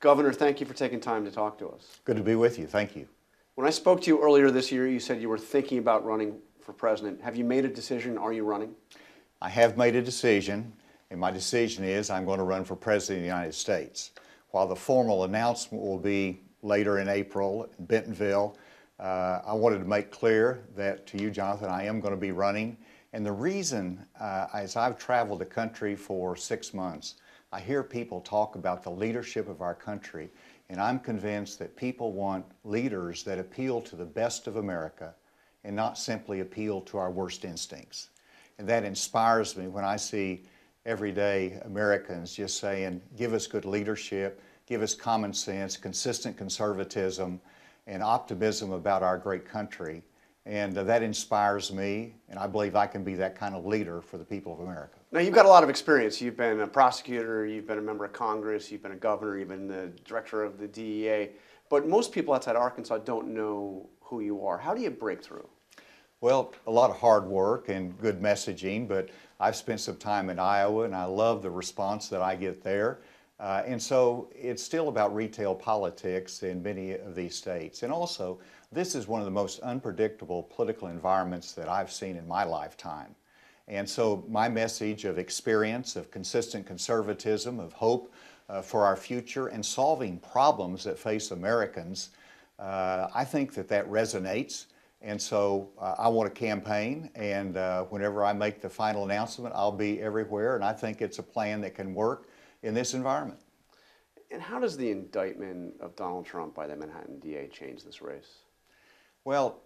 Governor, thank you for taking time to talk to us. Good to be with you. Thank you. When I spoke to you earlier this year, you said you were thinking about running for president. Have you made a decision? Are you running? I have made a decision, and my decision is I'm going to run for president of the United States. While the formal announcement will be later in April in Bentonville, uh, I wanted to make clear that to you, Jonathan, I am going to be running. And the reason, uh, as I've traveled the country for six months, I hear people talk about the leadership of our country, and I'm convinced that people want leaders that appeal to the best of America and not simply appeal to our worst instincts. And that inspires me when I see everyday Americans just saying, give us good leadership, give us common sense, consistent conservatism, and optimism about our great country. And uh, that inspires me, and I believe I can be that kind of leader for the people of America. Now, you've got a lot of experience. You've been a prosecutor, you've been a member of Congress, you've been a governor, you've been the director of the DEA. But most people outside Arkansas don't know who you are. How do you break through? Well, a lot of hard work and good messaging, but I've spent some time in Iowa and I love the response that I get there. Uh, and so it's still about retail politics in many of these states. And also, this is one of the most unpredictable political environments that I've seen in my lifetime. And so my message of experience, of consistent conservatism, of hope uh, for our future, and solving problems that face Americans, uh, I think that that resonates. And so uh, I want to campaign, and uh, whenever I make the final announcement, I'll be everywhere. And I think it's a plan that can work in this environment. And how does the indictment of Donald Trump by the Manhattan DA change this race? Well,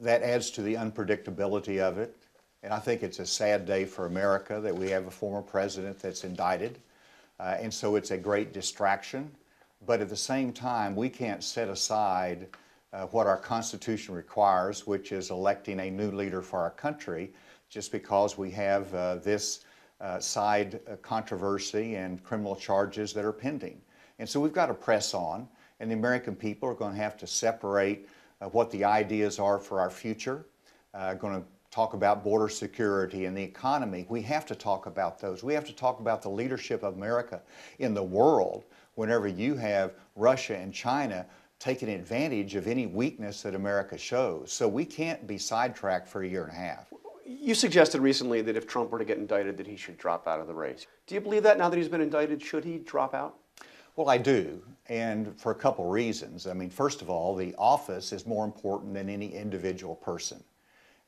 that adds to the unpredictability of it. And I think it's a sad day for America that we have a former president that's indicted. Uh, and so it's a great distraction. But at the same time, we can't set aside uh, what our Constitution requires, which is electing a new leader for our country, just because we have uh, this uh, side uh, controversy and criminal charges that are pending. And so we've got to press on, and the American people are going to have to separate uh, what the ideas are for our future. Going to talk about border security and the economy. We have to talk about those. We have to talk about the leadership of America in the world whenever you have Russia and China taking advantage of any weakness that America shows. So we can't be sidetracked for a year and a half. You suggested recently that if Trump were to get indicted, that he should drop out of the race. Do you believe that now that he's been indicted? Should he drop out? Well, I do, and for a couple reasons. I mean, first of all, the office is more important than any individual person.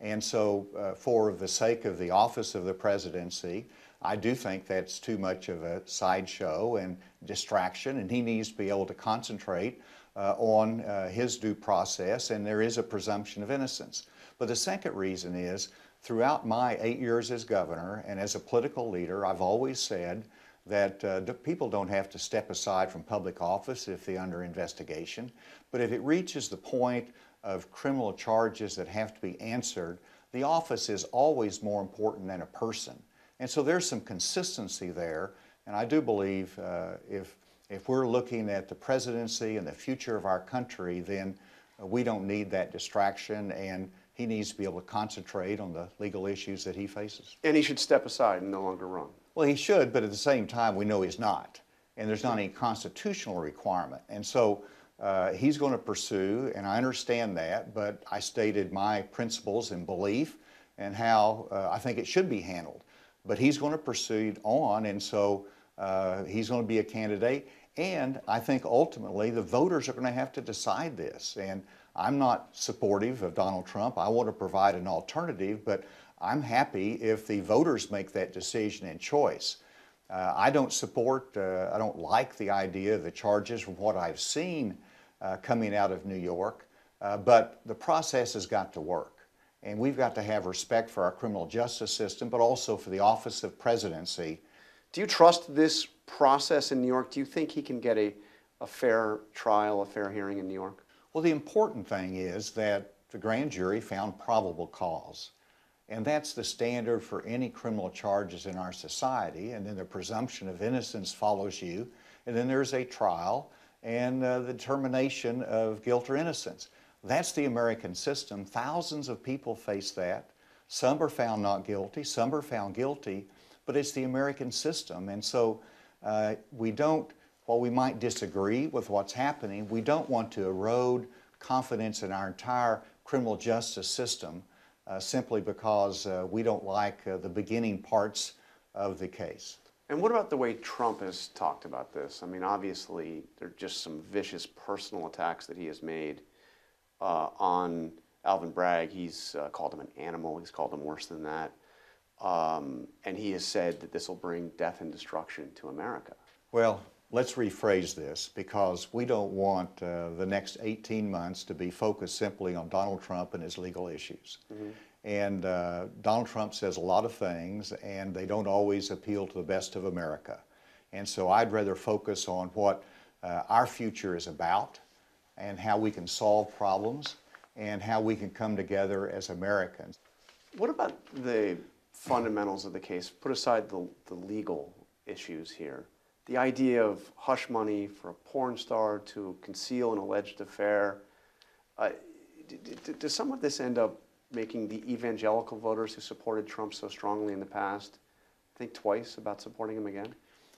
And so, uh, for the sake of the office of the presidency, I do think that's too much of a sideshow and distraction, and he needs to be able to concentrate uh, on uh, his due process, and there is a presumption of innocence. But the second reason is throughout my eight years as governor and as a political leader, I've always said that uh, people don't have to step aside from public office if they're under investigation. But if it reaches the point of criminal charges that have to be answered, the office is always more important than a person. And so there's some consistency there. And I do believe uh, if, if we're looking at the presidency and the future of our country, then uh, we don't need that distraction. And he needs to be able to concentrate on the legal issues that he faces. And he should step aside and no longer run. Well, he should, but at the same time, we know he's not. And there's not any constitutional requirement. And so uh, he's going to pursue, and I understand that, but I stated my principles and belief and how uh, I think it should be handled. But he's going to proceed on, and so uh, he's going to be a candidate. And I think ultimately the voters are going to have to decide this. And I'm not supportive of Donald Trump. I want to provide an alternative, but I'm happy if the voters make that decision and choice. Uh, I don't support, uh, I don't like the idea of the charges from what I've seen uh, coming out of New York, uh, but the process has got to work. And we've got to have respect for our criminal justice system, but also for the office of presidency. Do you trust this process in New York? Do you think he can get a, a fair trial, a fair hearing in New York? Well, the important thing is that the grand jury found probable cause. And that's the standard for any criminal charges in our society. And then the presumption of innocence follows you. And then there's a trial and uh, the determination of guilt or innocence. That's the American system. Thousands of people face that. Some are found not guilty, some are found guilty, but it's the American system. And so uh, we don't while we might disagree with what's happening, we don't want to erode confidence in our entire criminal justice system uh, simply because uh, we don't like uh, the beginning parts of the case. And what about the way Trump has talked about this? I mean, obviously, there are just some vicious personal attacks that he has made uh, on Alvin Bragg. He's uh, called him an animal, he's called him worse than that. Um, and he has said that this will bring death and destruction to America. Well, let's rephrase this because we don't want uh, the next 18 months to be focused simply on Donald Trump and his legal issues. Mm-hmm. And uh, Donald Trump says a lot of things, and they don't always appeal to the best of America. And so I'd rather focus on what uh, our future is about and how we can solve problems and how we can come together as Americans. What about the fundamentals of the case? Put aside the, the legal issues here. The idea of hush money for a porn star to conceal an alleged affair. Uh, does some of this end up making the evangelical voters who supported Trump so strongly in the past think twice about supporting him again?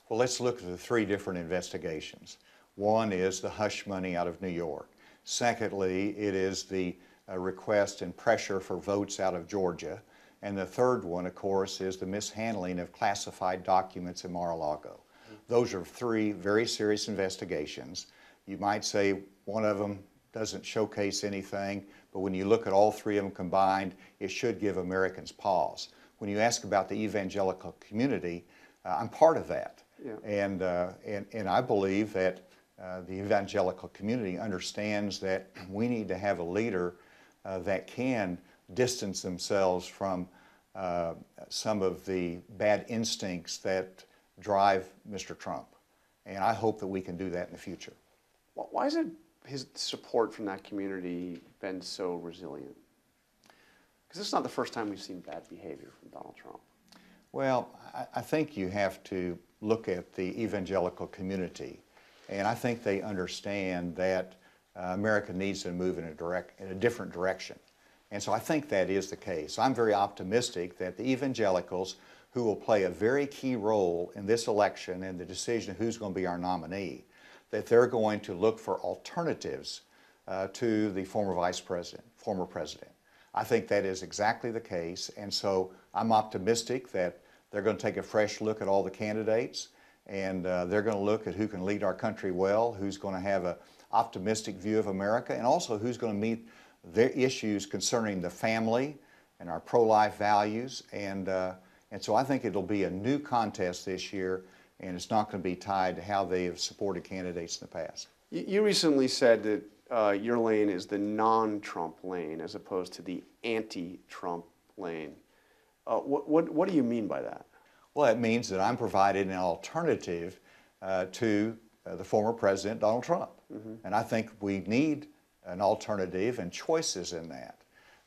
Well, let's look at the three different investigations. One is the hush money out of New York. Secondly, it is the uh, request and pressure for votes out of Georgia. And the third one, of course, is the mishandling of classified documents in Mar-a-Lago. Those are three very serious investigations. You might say one of them doesn't showcase anything, but when you look at all three of them combined, it should give Americans pause. When you ask about the evangelical community, uh, I'm part of that. Yeah. And, uh, and, and I believe that uh, the evangelical community understands that we need to have a leader uh, that can distance themselves from uh, some of the bad instincts that drive Mr. Trump. And I hope that we can do that in the future. Why has his support from that community been so resilient? Because this is not the first time we've seen bad behavior from Donald Trump. Well, I, I think you have to look at the evangelical community, and I think they understand that uh, America needs to move in a, direct, in a different direction. And so I think that is the case. I'm very optimistic that the evangelicals who will play a very key role in this election and the decision of who's going to be our nominee, that they're going to look for alternatives uh, to the former vice president, former president. I think that is exactly the case, and so I'm optimistic that they're going to take a fresh look at all the candidates, and uh, they're going to look at who can lead our country well, who's going to have an optimistic view of America, and also who's going to meet their issues concerning the family and our pro-life values, and uh, and so I think it'll be a new contest this year, and it's not going to be tied to how they have supported candidates in the past. You recently said that uh, your lane is the non-Trump lane as opposed to the anti-Trump lane. Uh, what, what, what do you mean by that? Well, it means that I'm providing an alternative uh, to uh, the former President Donald Trump. Mm-hmm. And I think we need an alternative and choices in that.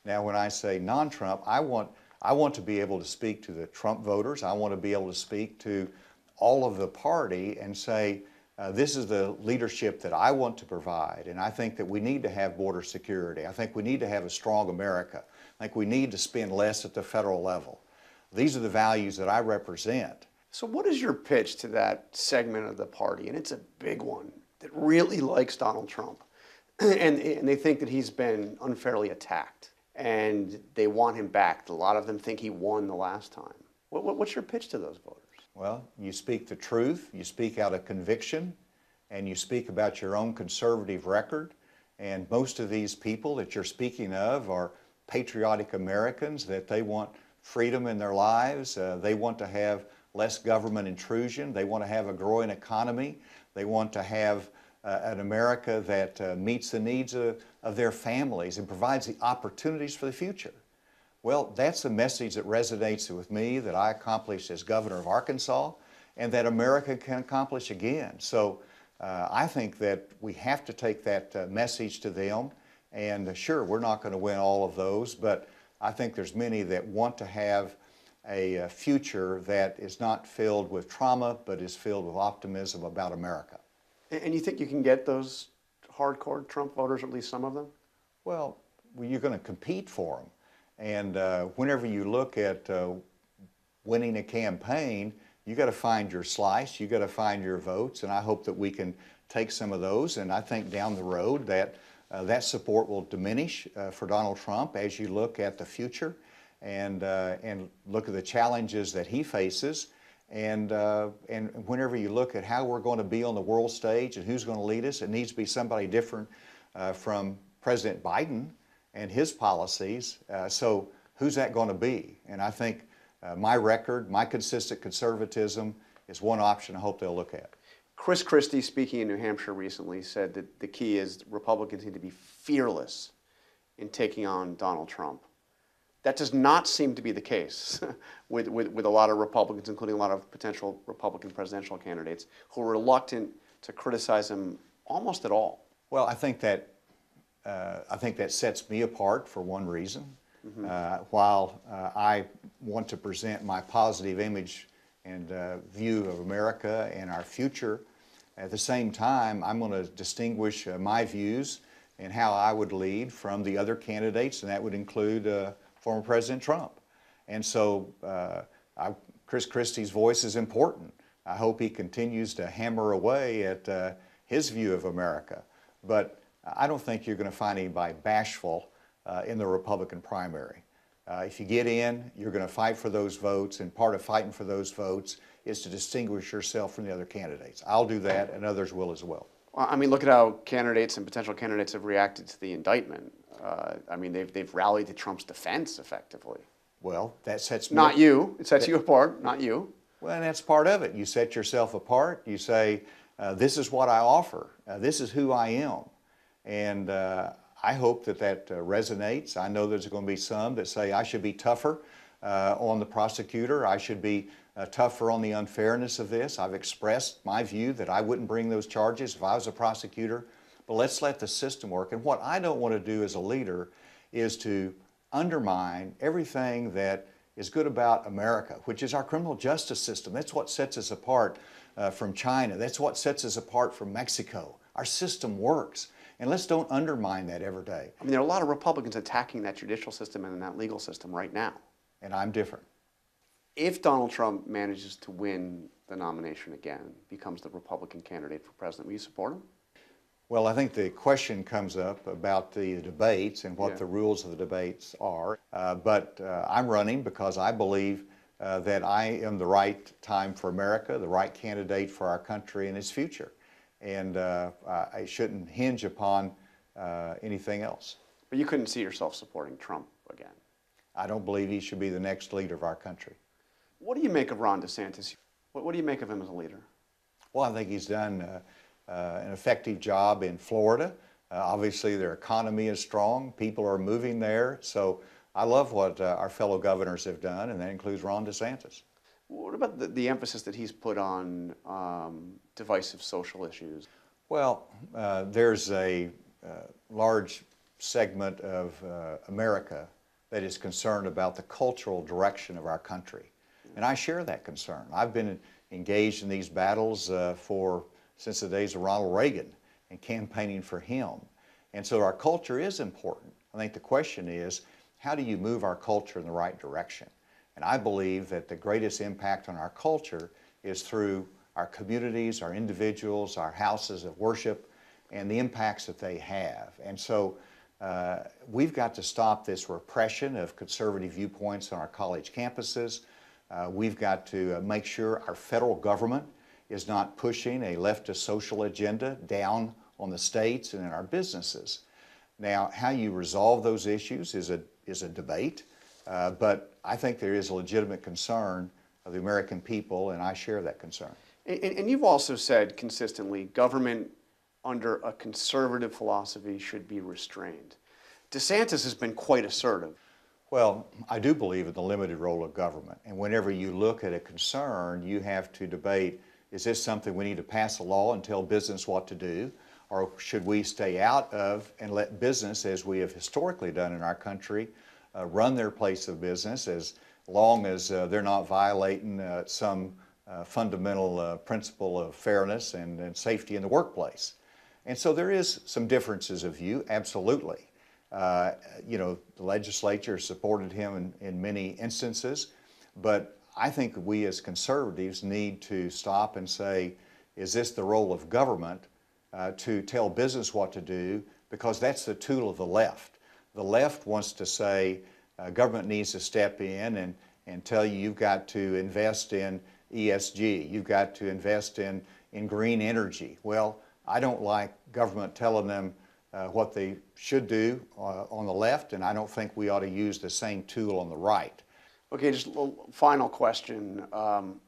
Now, when I say non Trump, I want I want to be able to speak to the Trump voters. I want to be able to speak to all of the party and say, uh, this is the leadership that I want to provide. And I think that we need to have border security. I think we need to have a strong America. I think we need to spend less at the federal level. These are the values that I represent. So, what is your pitch to that segment of the party? And it's a big one that really likes Donald Trump. and, and they think that he's been unfairly attacked and they want him back. A lot of them think he won the last time. What, what, what's your pitch to those voters? Well, you speak the truth, you speak out of conviction, and you speak about your own conservative record. And most of these people that you're speaking of are patriotic Americans that they want freedom in their lives. Uh, they want to have less government intrusion. They want to have a growing economy. They want to have uh, an America that uh, meets the needs of, of their families and provides the opportunities for the future. Well, that's a message that resonates with me that I accomplished as governor of Arkansas and that America can accomplish again. So uh, I think that we have to take that uh, message to them. And uh, sure, we're not going to win all of those, but I think there's many that want to have a, a future that is not filled with trauma, but is filled with optimism about America. And you think you can get those hardcore Trump voters, at least some of them? Well, you're going to compete for them. And uh, whenever you look at uh, winning a campaign, you got to find your slice, you got to find your votes, and I hope that we can take some of those. And I think down the road that uh, that support will diminish uh, for Donald Trump as you look at the future and uh, and look at the challenges that he faces. And, uh, and whenever you look at how we're going to be on the world stage and who's going to lead us, it needs to be somebody different uh, from President Biden and his policies. Uh, so who's that going to be? And I think uh, my record, my consistent conservatism is one option I hope they'll look at. Chris Christie, speaking in New Hampshire recently, said that the key is Republicans need to be fearless in taking on Donald Trump. That does not seem to be the case with, with, with a lot of Republicans, including a lot of potential Republican presidential candidates, who are reluctant to criticize him almost at all. Well, I think that uh, I think that sets me apart for one reason. Mm-hmm. Uh, while uh, I want to present my positive image and uh, view of America and our future, at the same time, I'm going to distinguish uh, my views and how I would lead from the other candidates, and that would include uh, former President Trump. And so, I, Chris Christie's voice is important. I hope he continues to hammer away at his view of America. But I don't think you're going to find anybody bashful uh, in the Republican primary. Uh, if you get in, you're going to fight for those votes, and part of fighting for those votes is to distinguish yourself from the other candidates. I'll do that, and others will as well. well I mean, look at how candidates and potential candidates have reacted to the indictment. Uh, I mean, they've, they've rallied to Trump's defense effectively. Well, that sets me Not you. It sets you apart, not you. Well, and that's part of it. You set yourself apart. You say, uh, this is what I offer. Uh, this is who I am. And uh, I hope that that uh, resonates. I know there's going to be some that say I should be tougher uh, on the prosecutor. I should be uh, tougher on the unfairness of this. I've expressed my view that I wouldn't bring those charges if I was a prosecutor. But let's let the system work. And what I don't want to do as a leader is to undermine everything that is good about America, which is our criminal justice system. That's what sets us apart uh, from China. That's what sets us apart from Mexico. Our system works. And let's don't undermine that every day. I mean, there are a lot of Republicans attacking that judicial system and that legal system right now. And I'm different. If Donald Trump manages to win the nomination again, becomes the Republican candidate for president, will you support him? Well, I think the question comes up about the debates and what Yeah. the rules of the debates are. Uh, but uh, I'm running because I believe uh, that I am the right time for America, the right candidate for our country and its future. And uh, I shouldn't hinge upon uh, anything else. But you couldn't see yourself supporting Trump again. I don't believe he should be the next leader of our country. What do you make of Ron DeSantis? What, what do you make of him as a leader? Well, I think he's done uh, uh, an effective job in Florida. Uh, obviously, their economy is strong. People are moving there. So I love what uh, our fellow governors have done, and that includes Ron DeSantis. What about the, the emphasis that he's put on um, divisive social issues? Well, uh, there's a uh, large segment of uh, America that is concerned about the cultural direction of our country. And I share that concern. I've been engaged in these battles uh, for since the days of Ronald Reagan and campaigning for him. And so our culture is important. I think the question is, how do you move our culture in the right direction? And I believe that the greatest impact on our culture is through our communities, our individuals, our houses of worship, and the impacts that they have. And so uh, we've got to stop this repression of conservative viewpoints on our college campuses. Uh, we've got to uh, make sure our federal government is not pushing a leftist social agenda down on the states and in our businesses. Now, how you resolve those issues is a, is a debate. Uh, but I think there is a legitimate concern of the American people, and I share that concern. And, and you've also said consistently government under a conservative philosophy should be restrained. DeSantis has been quite assertive. Well, I do believe in the limited role of government. And whenever you look at a concern, you have to debate is this something we need to pass a law and tell business what to do? Or should we stay out of and let business, as we have historically done in our country, uh, run their place of business as long as uh, they're not violating uh, some uh, fundamental uh, principle of fairness and, and, safety in the workplace. And so there is some differences of view, absolutely. Uh, you know, the legislature supported him in, in many instances, but I think we as conservatives need to stop and say, is this the role of government uh, to tell business what to do? Because that's the tool of the left. The left wants to say uh, government needs to step in and, and tell you you've got to invest in ESG, you've got to invest in, in green energy. Well, I don't like government telling them uh, what they should do uh, on the left, and I don't think we ought to use the same tool on the right. Okay, just a final question. Um,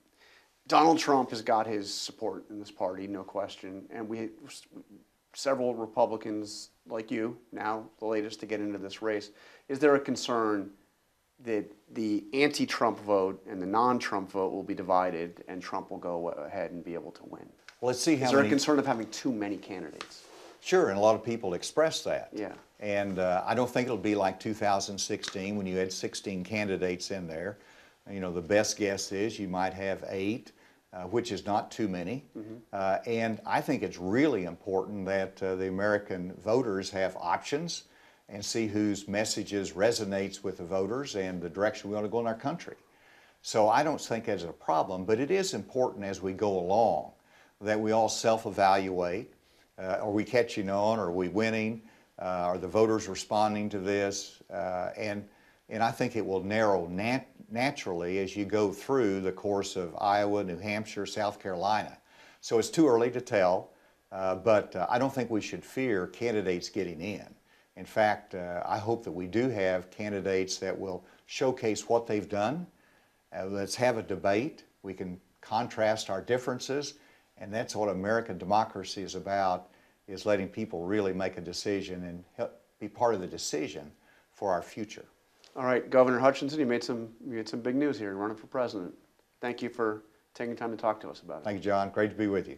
Donald Trump has got his support in this party, no question, and we several Republicans like you now, the latest to get into this race. Is there a concern that the anti-Trump vote and the non-Trump vote will be divided, and Trump will go ahead and be able to win? Well, let's see how Is there a concern of having too many candidates? Sure, and a lot of people express that. Yeah. And uh, I don't think it'll be like 2016 when you had 16 candidates in there. You know, the best guess is you might have eight, uh, which is not too many. Uh, and I think it's really important that uh, the American voters have options and see whose messages resonates with the voters and the direction we want to go in our country. So I don't think that's a problem, but it is important as we go along that we all self-evaluate. Uh, are we catching on? Are we winning? Uh, are the voters responding to this? Uh, and, and I think it will narrow nat- naturally as you go through the course of Iowa, New Hampshire, South Carolina. So it's too early to tell, uh, but uh, I don't think we should fear candidates getting in. In fact, uh, I hope that we do have candidates that will showcase what they've done. Uh, let's have a debate. We can contrast our differences, and that's what American democracy is about, is letting people really make a decision and help be part of the decision for our future. All right, Governor Hutchinson, you made some you made some big news here. Running for president. Thank you for taking time to talk to us about it. Thank you, John. Great to be with you.